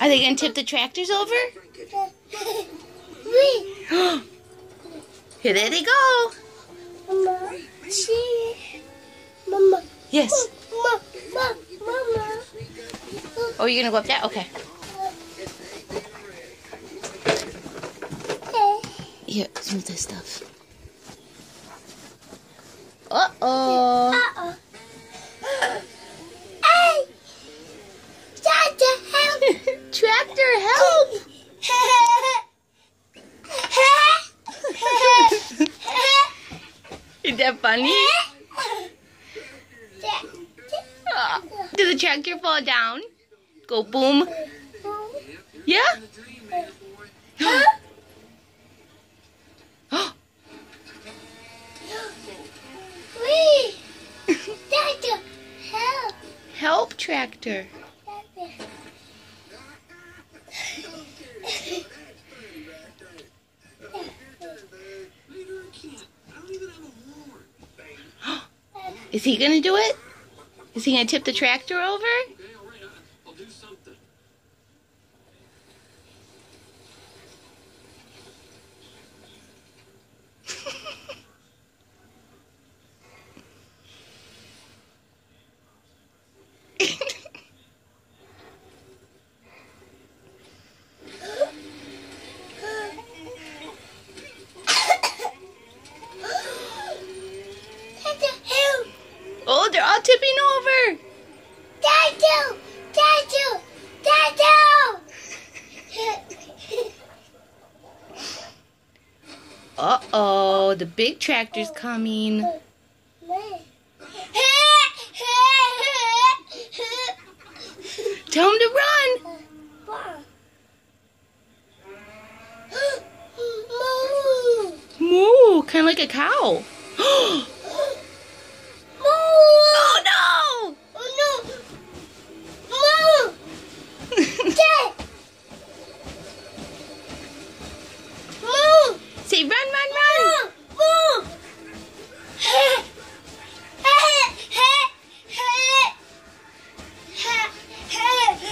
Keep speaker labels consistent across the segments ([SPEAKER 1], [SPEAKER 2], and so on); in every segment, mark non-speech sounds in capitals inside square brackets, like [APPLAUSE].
[SPEAKER 1] Are they going to tip the tractors over? Here there they go.
[SPEAKER 2] Mama, see, Mama,
[SPEAKER 1] Yes.
[SPEAKER 2] Mama, Mama.
[SPEAKER 1] Oh, you're going to go up there? Okay. Here, smooth this stuff. Uh-oh.
[SPEAKER 2] Uh-oh. Hey! Dada, help!
[SPEAKER 1] Tractor, help! Is that funny? Did the tractor fall down? Go boom. Yeah? [GASPS]
[SPEAKER 2] Wee! Dada, help!
[SPEAKER 1] Help, tractor. Is he gonna do it? Is he gonna tip the tractor over?
[SPEAKER 2] Dada, help!
[SPEAKER 1] Oh, they're all tipping over.
[SPEAKER 2] Dada! Dada! Dada!
[SPEAKER 1] Uh-oh, the big tractor's coming. Tell him to run. Moo, kind of like a cow. [GASPS] [GASPS] [GASPS] run, run, run.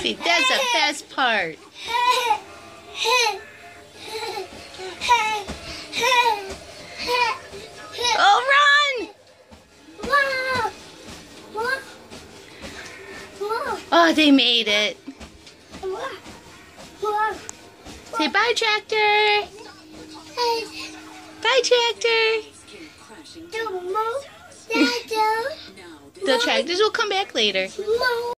[SPEAKER 1] See, that's the best part. Oh, run! Oh, they made it. Say bye, tractor. Tractor. The tractors will come back later.